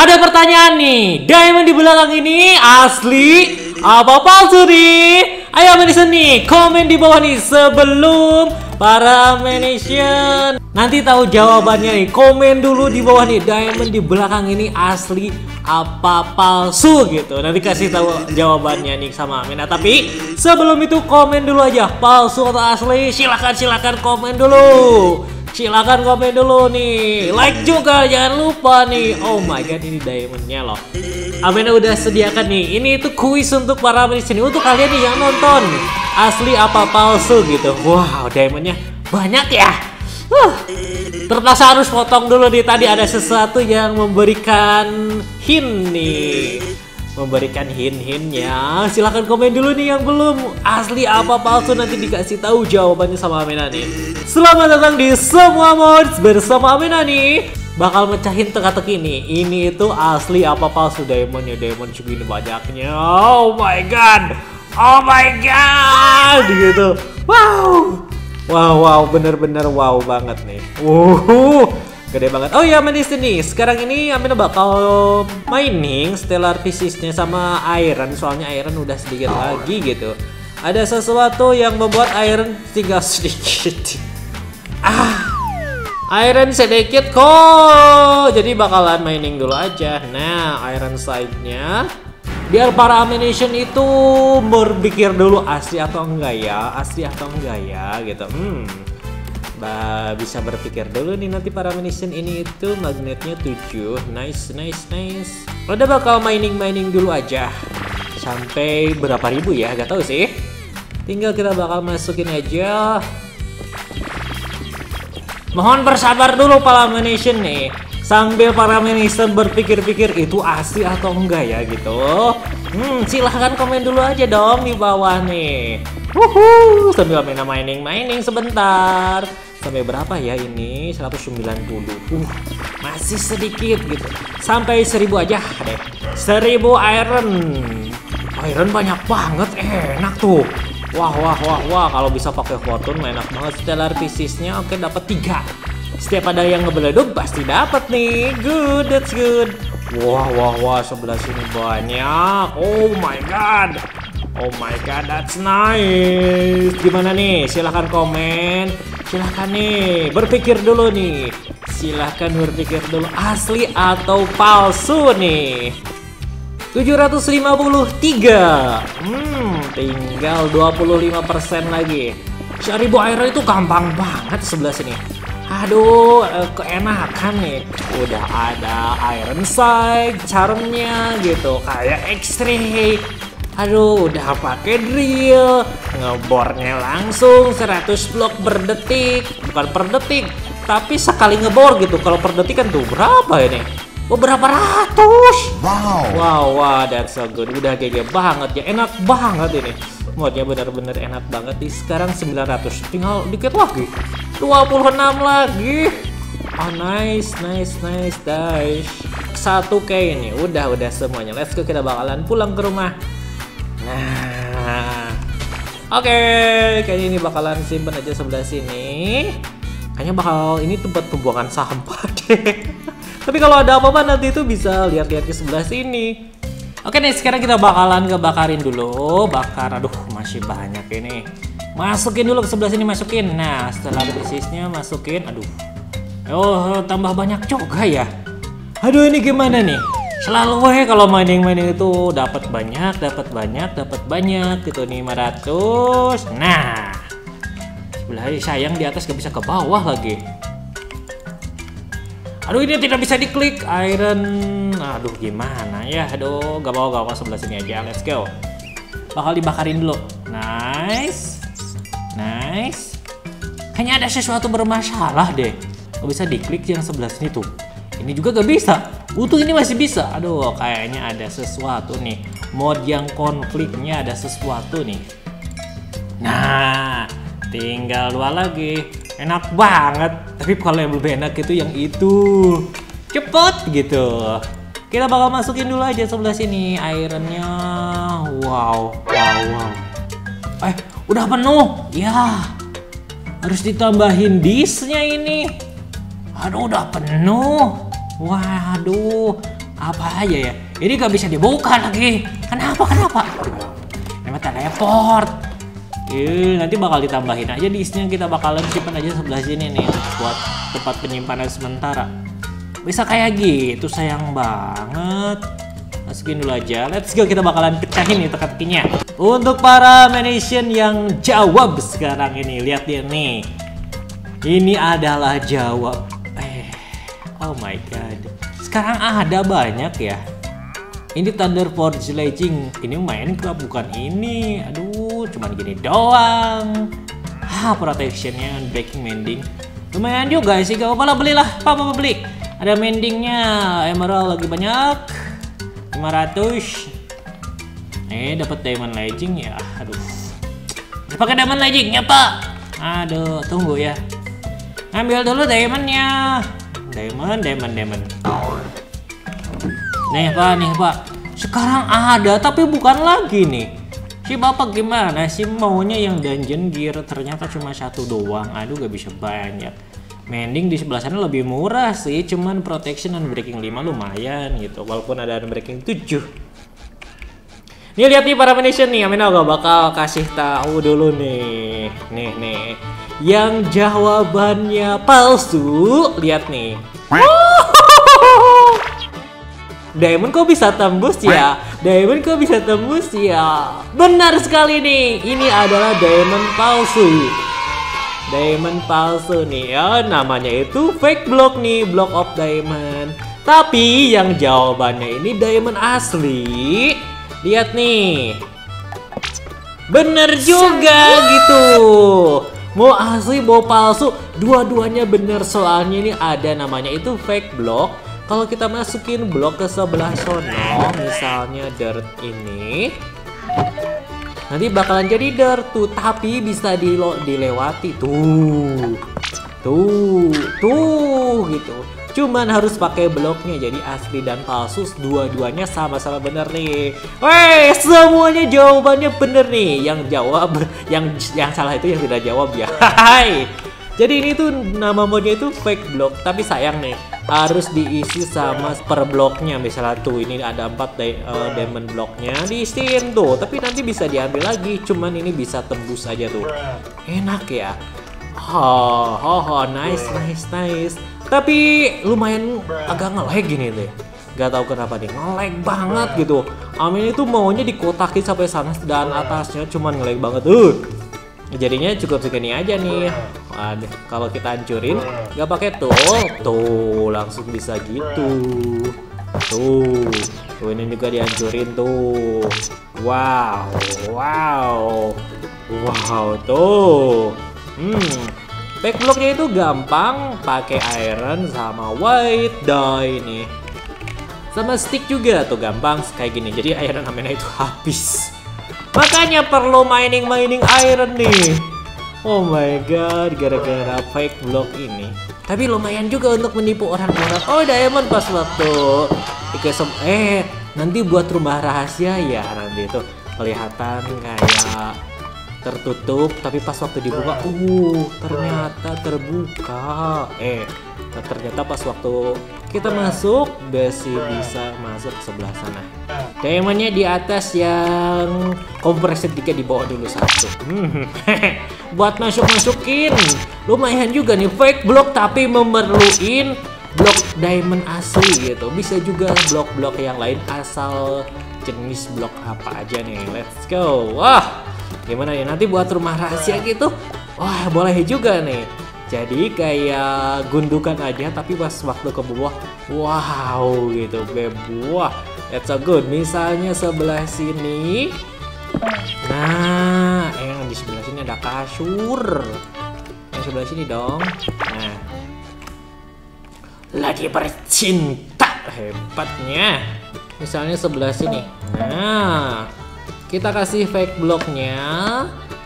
Ada pertanyaan nih, diamond di belakang ini asli apa palsu nih? Ayo Amanition nih, komen di bawah nih sebelum para Amanition Nanti tahu jawabannya nih, komen dulu di bawah nih Diamond di belakang ini asli apa palsu gitu. Nanti kasih tahu jawabannya nih sama Amin Nah tapi sebelum itu komen dulu aja, palsu atau asli? Silahkan silahkan komen dulu Silahkan komen dulu nih. Like juga jangan lupa nih. Oh my god ini diamondnya loh. Amin udah sediakan nih. Ini itu kuis untuk para di sini. Untuk kalian nih yang nonton. Asli apa palsu gitu. Wow diamondnya banyak ya. Uh, Terpaksa harus potong dulu nih. Tadi ada sesuatu yang memberikan hint nih memberikan hint-hintnya. Silahkan komen dulu nih yang belum. Asli apa palsu? Nanti dikasih tahu jawabannya sama Amina nih. Selamat datang di semua mods bersama Amina nih. Bakal mecahin teka-teki nih ini itu asli apa palsu? Diamondnya diamond segini banyaknya. Oh my god. Oh my god. Gitu. Wow. Wow wow. Bener-bener wow banget nih. Uh Gede banget. Oh ya manis nih. Sekarang ini Amina bakal mining stellar physicnya sama iron. Soalnya iron udah sedikit lagi gitu. Ada sesuatu yang membuat iron tinggal sedikit. Ah, iron sedikit kok. Jadi bakalan mining dulu aja. Nah, iron side-nya biar para ammunition itu berpikir dulu asli atau enggak ya, asli atau enggak ya gitu. Hmm bisa berpikir dulu nih nanti para munition ini itu magnetnya 7 nice nice nice. Udah bakal mining mining dulu aja. Sampai berapa ribu ya? Gak tahu sih. Tinggal kita bakal masukin aja. Mohon bersabar dulu para munition nih. Sambil para munition berpikir-pikir itu asli atau enggak ya? gitu. Hmm silahkan komen dulu aja dong di bawah nih. Wuhu, sambil main mining mining sebentar sampai berapa ya ini? 190 uh masih sedikit gitu. Sampai 1000 aja deh 1000 iron. Iron banyak banget enak tuh. Wah wah wah wah kalau bisa pakai fortune enak banget. Stellar physisnya oke dapat tiga. Setiap ada yang ngebeleduk pasti dapat nih. Good that's good. Wah wah wah sebelah sini banyak. Oh my god Oh my god, that's nice. Gimana nih? Silahkan komen. Silahkan nih, berpikir dulu nih. Silahkan berpikir dulu asli atau palsu nih. 753. Hmm, tinggal 25% lagi. 1000 air itu gampang banget sebelah sini. Aduh, eh, keenakan nih. Udah ada iron sight, charmnya gitu, kayak X-ray Aduh, udah pakai drill, ngebornya langsung 100 blok per detik, bukan per detik, tapi sekali ngebor gitu. Kalau per detik kan tuh berapa ini? Oh, berapa ratus? Wow. Wow, wow, that's so good. Udah GG banget ya, enak banget ini. Modnya bener-bener enak banget nih. Sekarang 900, tinggal dikit lagi. 26 lagi. Oh, nice, nice, nice, guys. Satu kayak ini, udah, udah semuanya. Let's go, kita bakalan pulang ke rumah. Nah, oke, okay. kayaknya ini bakalan simpen aja sebelah sini. Kayaknya bakal ini tempat pembuangan sampah deh. Tapi kalau ada apa-apa nanti itu bisa lihat-lihat ke sebelah sini. Oke nih, sekarang kita bakalan ngebakarin dulu. Bakar, aduh masih banyak ini. Masukin dulu ke sebelah sini, masukin. Nah, setelah bisnisnya masukin, aduh. Oh, tambah banyak juga ya. Aduh, ini gimana nih? Selalu weh kalau mining-mining itu dapat banyak, dapat banyak, dapat banyak gitu nih 500. Nah. Belah sayang di atas gak bisa ke bawah lagi. Aduh ini tidak bisa diklik iron. Aduh gimana ya? Aduh gak bawa gak bawa sebelah sini aja. Let's go. Bakal dibakarin dulu. Nice. Nice. Kayaknya ada sesuatu bermasalah deh. Gak bisa diklik yang sebelah sini tuh. Ini juga gak bisa. Utuh ini masih bisa. Aduh, kayaknya ada sesuatu nih. Mod yang konfliknya ada sesuatu nih. Nah, tinggal dua lagi. Enak banget. Tapi kalau yang lebih enak itu yang itu. Cepet gitu. Kita bakal masukin dulu aja sebelah sini ironnya. Wow, wow, wow. Eh, udah penuh. Ya, harus ditambahin disnya ini. Aduh, udah penuh. Waduh, Apa aja ya? Ini gak bisa dibuka lagi. Kenapa? Kenapa? Memang teleport. Eh, nanti bakal ditambahin aja di isinya kita bakalan simpan aja sebelah sini nih buat tempat penyimpanan sementara. Bisa kayak gitu, sayang banget. Masukin dulu aja. Let's go, kita bakalan pecahin nih teka-tekinya. Untuk para manation yang jawab sekarang ini, lihat dia nih. Ini adalah jawab. Oh my god. Sekarang ada banyak ya. Ini Thunder Forge Legend. Ini main Minecraft bukan ini. Aduh, cuman gini doang. Ah, protectionnya breaking mending. Lumayan juga sih, gak apa-apa lah belilah. Apa-apa beli. Ada mendingnya, emerald lagi banyak. 500. Eh, dapat diamond legend ya. Aduh. Pakai diamond legend ya, Pak. Aduh, tunggu ya. Ambil dulu diamondnya. Diamond, diamond, diamond. Nih pak, nih pak. Sekarang ada tapi bukan lagi nih. Si bapak gimana sih maunya yang dungeon gear ternyata cuma satu doang. Aduh gak bisa banyak. Mending di sebelah sana lebih murah sih. Cuman protection dan breaking 5 lumayan gitu. Walaupun ada breaking 7. Nih lihat nih para menation nih, Amin gak bakal kasih tahu dulu nih. Nih nih. Yang jawabannya palsu, lihat nih. Diamond kok bisa tembus ya? Diamond kok bisa tembus ya? Benar sekali nih, ini adalah diamond palsu. Diamond palsu nih ya, namanya itu fake block nih, block of diamond. Tapi yang jawabannya ini diamond asli. Lihat nih. Bener juga gitu. Mau asli, mau palsu, dua-duanya bener. Soalnya ini ada namanya itu fake block. Kalau kita masukin blok ke sebelah sono misalnya dirt ini nanti bakalan jadi dirt tuh. Tapi bisa dilo dilewati tuh. Tuh tuh gitu. Cuman harus pakai bloknya jadi asli dan palsu dua-duanya sama-sama bener nih. Weh semuanya jawabannya bener nih. Yang jawab yang yang salah itu yang tidak jawab ya. Hai. Jadi ini tuh nama modnya itu fake block tapi sayang nih. Harus diisi sama per bloknya misalnya tuh ini ada empat di, uh, diamond bloknya diisiin tuh tapi nanti bisa diambil lagi. Cuman ini bisa tembus aja tuh. Enak ya? Oh, oh, oh nice nice nice. Tapi lumayan agak ngelag gini deh gak tahu kenapa nih ngelag banget gitu. Amin itu maunya dikotakin sampai sana dan atasnya cuman ngelag banget. Tuh jadinya cukup segini aja nih. Waduh, kalau kita hancurin nggak pakai tool. Tuh langsung bisa gitu. Tuh tuh ini juga dihancurin tuh. Wow wow. Wow tuh. Hmm back blocknya itu gampang pakai iron sama white dye nih sama stick juga tuh gampang kayak gini jadi iron amena itu habis Makanya perlu mining-mining iron nih. Oh my god, gara-gara fake block ini. Tapi lumayan juga untuk menipu orang-orang. Oh, diamond pas waktu dikesem eh nanti buat rumah rahasia ya nanti itu kelihatan kayak tertutup tapi pas waktu dibuka uh ternyata terbuka eh ternyata pas waktu kita masuk besi bisa masuk sebelah sana. Diamondnya di atas yang kompresor tiga di bawah dulu satu. Buat masuk masukin lumayan juga nih fake block tapi memerluin blok diamond asli gitu. Bisa juga blok-blok yang lain asal jenis blok apa aja nih. Let's go. Wah gimana ya nanti buat rumah rahasia gitu wah boleh juga nih jadi kayak gundukan aja tapi pas waktu ke bawah wow gitu wah it's a good. Misalnya sebelah sini nah yang di sebelah sini ada kasur. Yang sebelah sini dong nah. Lagi bercinta hebatnya. Misalnya sebelah sini nah kita kasih fake blocknya.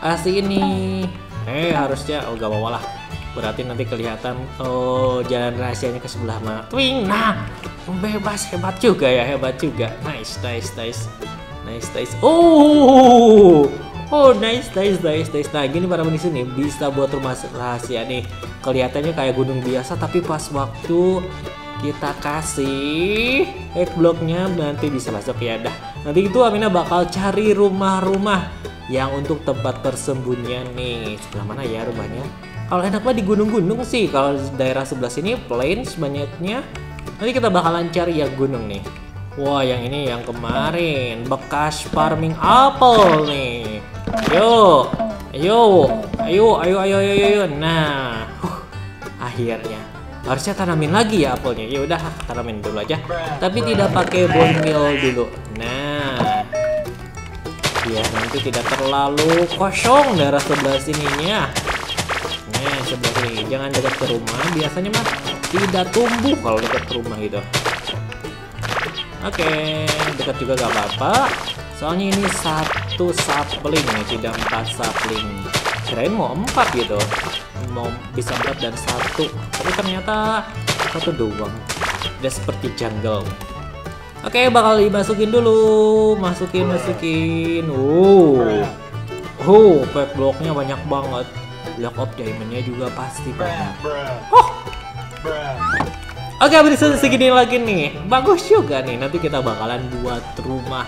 Kasih ini eh harusnya oh gak bawa lah berarti nanti kelihatan oh jalan rahasianya ke sebelah mana. Twing! Nah bebas hebat juga ya hebat juga. Nice nice nice. Nice nice. Oh! Oh nice nice nice nice. Nah gini para manusia nih bisa buat rumah rahasia nih. Kelihatannya kayak gunung biasa tapi pas waktu kita kasih egg blocknya nanti bisa masuk ya. Dah nanti itu Amina bakal cari rumah-rumah yang untuk tempat persembunyian nih. Sebelah mana ya rumahnya kalau enak mah di gunung-gunung sih. Kalau daerah sebelah sini plains banyaknya. Nanti kita bakalan cari yang gunung nih. Wah yang ini yang kemarin. Bekas farming apel nih. Yo ayo. Ayo ayo ayo ayo, ayo. nah. Huh, akhirnya. Harusnya tanamin lagi ya apelnya ya udah tanamin dulu aja. Tapi tidak pakai bone meal dulu. Nah. Biar nanti tidak terlalu kosong daerah sebelah sininya nah sebelah sini jangan dekat ke rumah biasanya mah tidak tumbuh kalau dekat ke rumah gitu oke dekat juga gak apa-apa soalnya ini satu sapling nih tidak empat sapling kirain mau empat gitu mau bisa empat dan satu tapi ternyata satu doang udah seperti jungle Oke, bakal dimasukin dulu. Masukin, masukin. Uh. Uh, pack blocknya banyak banget. Block of diamondnya juga pasti banyak. Oh. Oke, habis segini lagi nih. Bagus juga nih. Nanti kita bakalan buat rumah.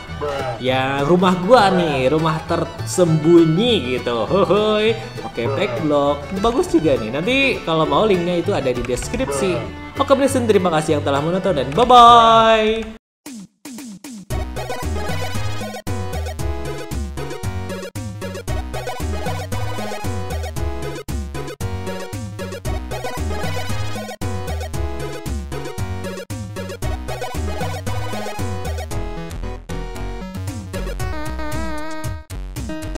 Ya, rumah gua nih, rumah tersembunyi gitu. Hohoi. Oke, pack block. Bagus juga nih. Nanti kalau mau linknya itu ada di deskripsi. Oke, Blison, terima kasih yang telah menonton dan bye-bye.